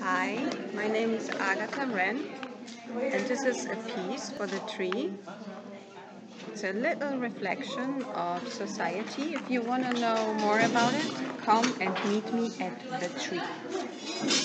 Hi, my name is Agatha Wren, and this is a piece for the tree. It's a little reflection of society. If you want to know more about it, come and meet me at the tree.